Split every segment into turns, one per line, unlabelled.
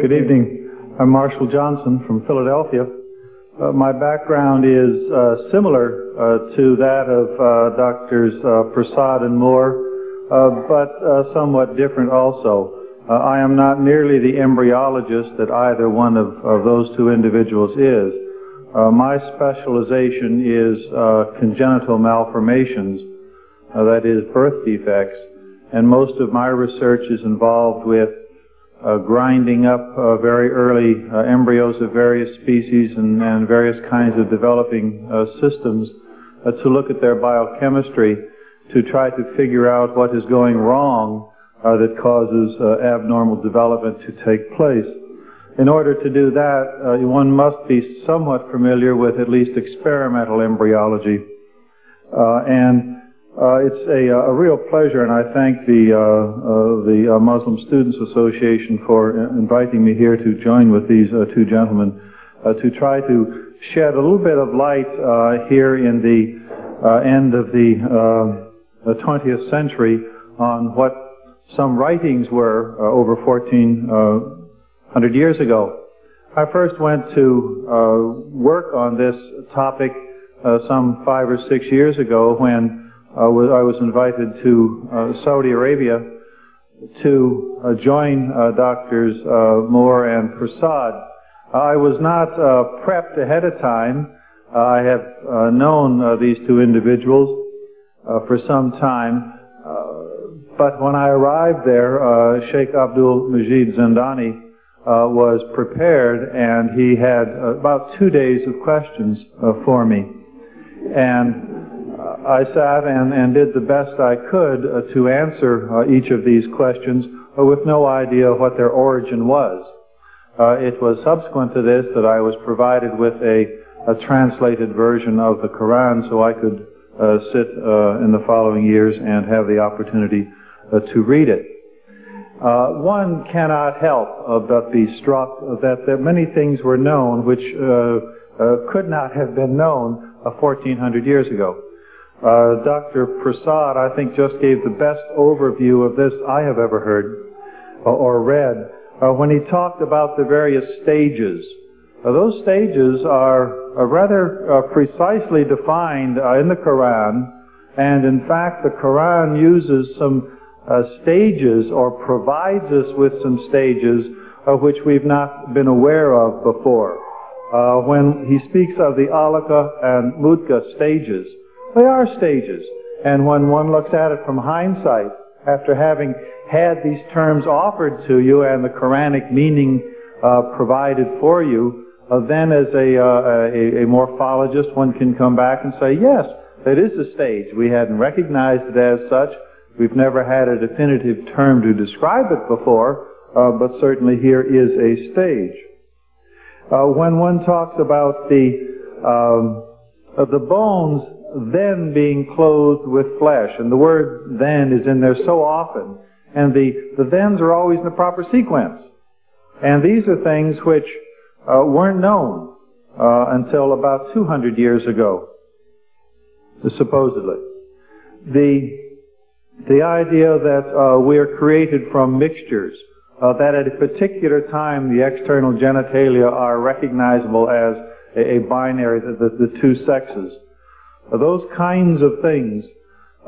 Good evening. I'm Marshall Johnson from Philadelphia. Uh, my background is uh, similar uh, to that of uh, Doctors uh, Persaud and Moore, uh, but somewhat different also. I am not merely the embryologist that either one of, of those two individuals is. my specialization is congenital malformations, that is, birth defects, and most of my research is involved with uh, grinding up uh, very early uh, embryos of various species and, and, various kinds of developing uh, systems uh, to look at their biochemistry to try to figure out what is going wrong uh, that causes abnormal development to take place. In order to do that, one must be somewhat familiar with at least experimental embryology. and uh, it's a, uh, a, real pleasure, and I thank the, uh, uh the uh, Muslim Students Association for inviting me here to join with these uh, two gentlemen to try to shed a little bit of light here in the end of the, the 20th century on what some writings were over 1400 years ago. I first went to work on this topic some five or six years ago when uh, I was invited to uh, Saudi Arabia to uh, join uh, Doctors uh, Moore and Persaud. I was not uh, prepped ahead of time. I have known these two individuals for some time, but when I arrived there, Sheikh Abdul Majid Zindani uh, was prepared and he had about two days of questions uh, for me. And I sat and, and did the best I could uh, to answer uh, each of these questions uh, with no idea what their origin was. Uh, it was subsequent to this that I was provided with a, a translated version of the Quran so I could uh, sit uh, in the following years and have the opportunity to read it. one cannot help but be struck that, that many things were known which could not have been known 1400 years ago. Uh, Dr. Persaud, I think, just gave the best overview of this I have ever heard uh, or read uh, when he talked about the various stages. Uh, those stages are uh, rather uh, precisely defined in the Quran, and in fact, the Quran uses some stages or provides us with some stages of which we've not been aware of before. when he speaks of the alaqah and mudghah stages, they are stages. And when one looks at it from hindsight, after having had these terms offered to you and the Quranic meaning uh, provided for you, uh, then as a, uh, a, a, morphologist, one can come back and say, yes, that is a stage. We hadn't recognized it as such. We've never had a definitive term to describe it before, uh, but certainly here is a stage. Uh, when one talks about the, um, the bones then being clothed with flesh. And the word then is in there so often. And the, the thens are always in the proper sequence. And these are things which uh, weren't known uh, until about 200 years ago, supposedly. The, the idea that uh, we are created from mixtures, uh, that at a particular time the external genitalia are recognizable as a, a binary, the, the, the two sexes, those kinds of things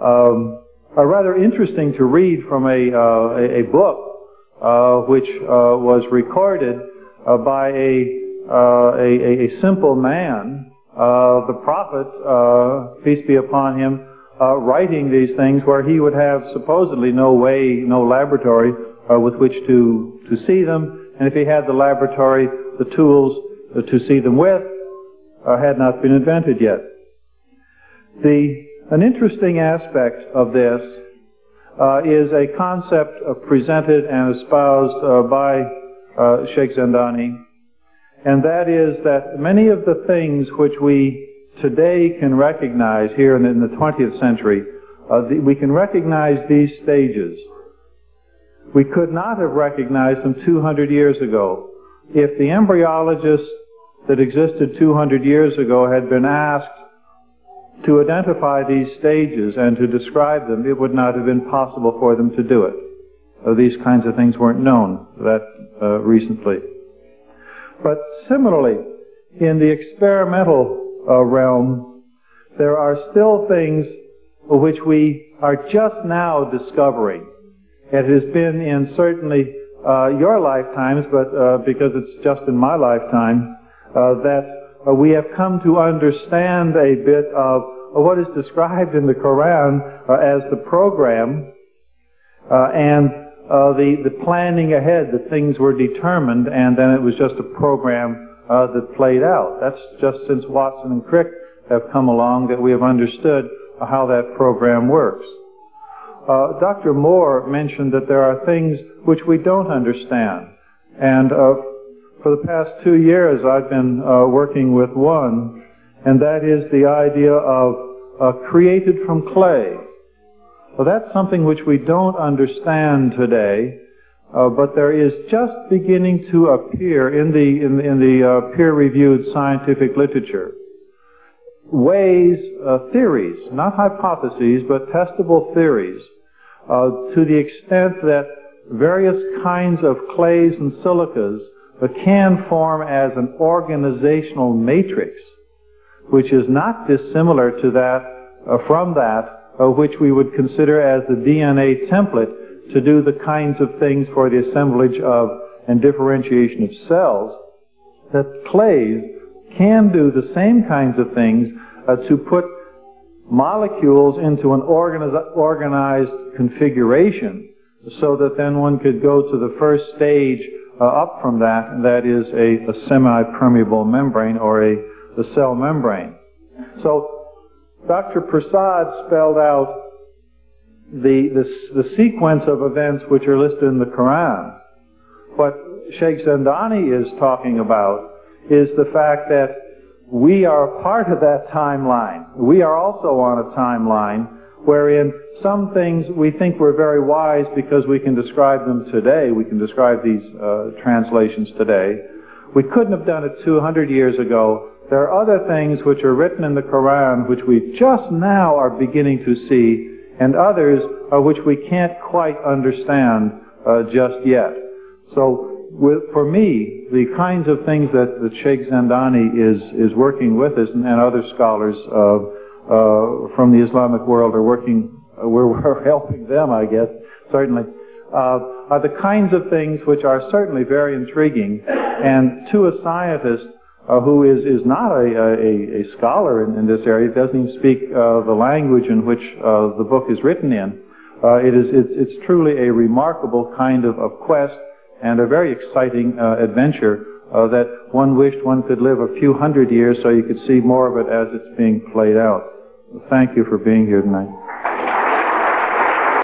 um, are rather interesting to read from a, uh, a, a, book uh, which uh, was recorded uh, by a, uh, a, a, simple man, uh, the prophet, peace be upon him, writing these things where he would have supposedly no way, no laboratory with which to, to see them. And if he had the laboratory, the tools to see them with had not been invented yet. The, an interesting aspect of this uh, is a concept presented and espoused uh, by uh, Sheikh Zindani, and that is that many of the things which we today can recognize here in the, in the 20th century, uh, the, we can recognize these stages. We could not have recognized them 200 years ago if the embryologists that existed 200 years ago had been asked to identify these stages and to describe them, it would not have been possible for them to do it. uh, these kinds of things weren't known that uh, recently. But similarly, in the experimental uh, realm, there are still things which we are just now discovering. It has been in certainly uh, your lifetimes, but uh, because it's just in my lifetime, uh, that we have come to understand a bit of what is described in the Quran uh, as the program uh, and the, the planning ahead, that things were determined, and then it was just a program that played out. That's just since Watson and Crick have come along that we have understood how that program works. Uh, Dr. Moore mentioned that there are things which we don't understand. And uh, for the past two years, I've been uh, working with one, and that is the idea of uh, created from clay. Well, that's something which we don't understand today, uh, but there is just beginning to appear in the in, in the uh, peer-reviewed scientific literature ways, theories, not hypotheses, but testable theories uh, to the extent that various kinds of clays and silicas can form as an organizational matrix, which is not dissimilar to that, uh, from that, uh, which we would consider as the DNA template to do the kinds of things for the assemblage of and differentiation of cells, that clays can do the same kinds of things uh, to put molecules into an organized configuration so that then one could go to the first stage uh, up from that, and that is a, a semi-permeable membrane or a the cell membrane. So Dr. Persaud spelled out the, the, the sequence of events which are listed in the Quran. What Sheikh Zandani is talking about is the fact that we are part of that timeline. We are also on a timeline wherein some things we think we're very wise because we can describe them today. We can describe these uh, translations today. We couldn't have done it 200 years ago. There are other things which are written in the Quran which we just now are beginning to see, and others which we can't quite understand uh, just yet. So with, for me, the kinds of things that, that Sheikh Zandani is, is working with us and, and other scholars uh, uh, from the Islamic world are working, uh, we're, we're, helping them, I guess, certainly, uh, are the kinds of things which are certainly very intriguing. And to a scientist uh, who is, is not a, a, a scholar in, in, this area, doesn't even speak the language in which the book is written in, it is, it's, it's truly a remarkable kind of, of quest and a very exciting adventure uh, that one wished one could live a few hundred years so you could see more of it as it's being played out. Thank you for being here tonight.